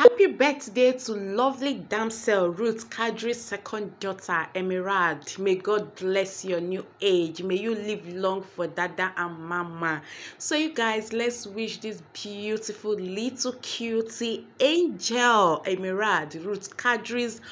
Happy birthday to lovely damsel Ruth Kadri's second daughter, Emerald. May God bless your new age. May you live long for Dada and Mama. So, you guys, let's wish this beautiful little cutie angel, Emerald, Ruth Kadri's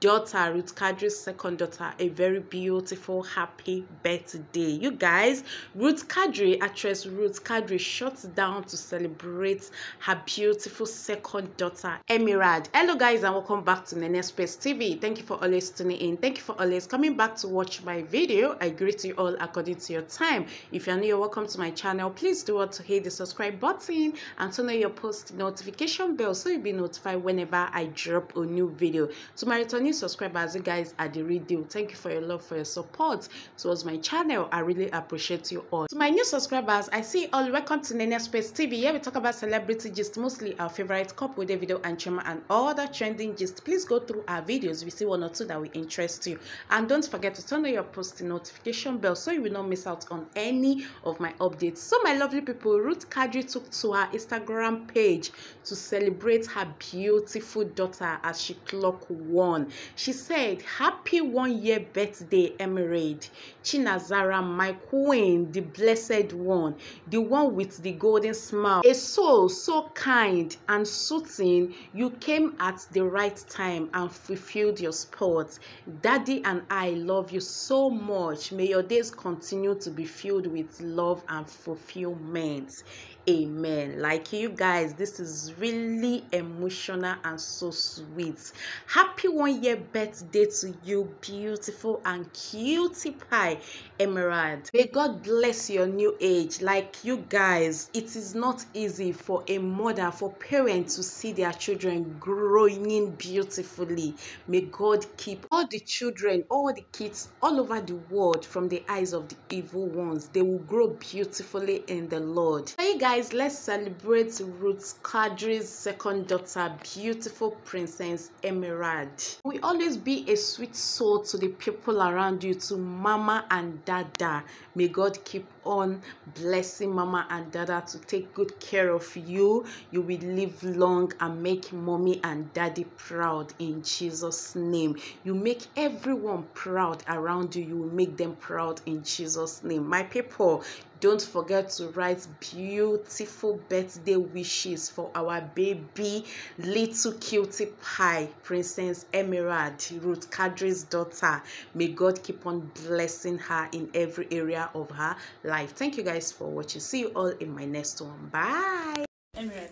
daughter, Ruth Kadri's second daughter, a very beautiful, happy birthday. You guys, Ruth Kadri, actress Ruth Kadri, shuts down to celebrate her beautiful second daughter, Emerald. Hello, guys, and welcome back to Nene Space TV. Thank you for always tuning in. Thank you for always coming back to watch my video. I greet you all according to your time. If you're new, welcome to my channel. Please do what to hit the subscribe button and turn on your post notification bell so you'll be notified whenever I drop a new video. To my returning new subscribers you guys are the real deal. Thank you for your love for your support towards my channel. I really appreciate you all. To my new subscribers i see all welcome to Nene Space TV here we talk about celebrity gist mostly our favorite couple Davido and Chima and all the trending gist. Please go through our videos we see one or two that will interest you. And don't forget to turn on your post notification bell so you will not miss out on any of my updates. So my lovely people Ruth Kadri took to her Instagram page to celebrate her beautiful daughter as she clocked one she said, Happy one year birthday, Emerald. Chinazara, my queen, the blessed one, the one with the golden smile. A soul so kind and soothing, you came at the right time and fulfilled your sport. Daddy and I love you so much. May your days continue to be filled with love and fulfillment amen like you guys this is really emotional and so sweet happy one year birthday to you beautiful and cutie pie emerald. May god bless your new age. Like you guys it is not easy for a mother for parents to see their children growing beautifully. May god keep all the children all the kids all over the world from the eyes of the evil ones. They will grow beautifully in the lord. Hey guys, let's celebrate Ruth Kadri's second daughter, beautiful Princess Emerald. We always be a sweet soul to the people around you, to Mama and Dada. May God keep on blessing Mama and Dada to take good care of you. You will live long and make Mommy and Daddy proud in Jesus' name. You make everyone proud around you. You will make them proud in Jesus' name. My people, don't forget to write beautiful birthday wishes for our baby little cutie pie princess emerald ruth kadri's daughter. May god keep on blessing her in every area of her life. Thank you guys for watching. See you all in my next one. Bye. Emerald.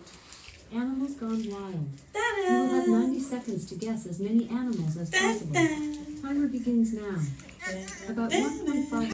Animals gone wild. You will have 90 seconds to guess as many animals as possible. Timer begins now. About 1.5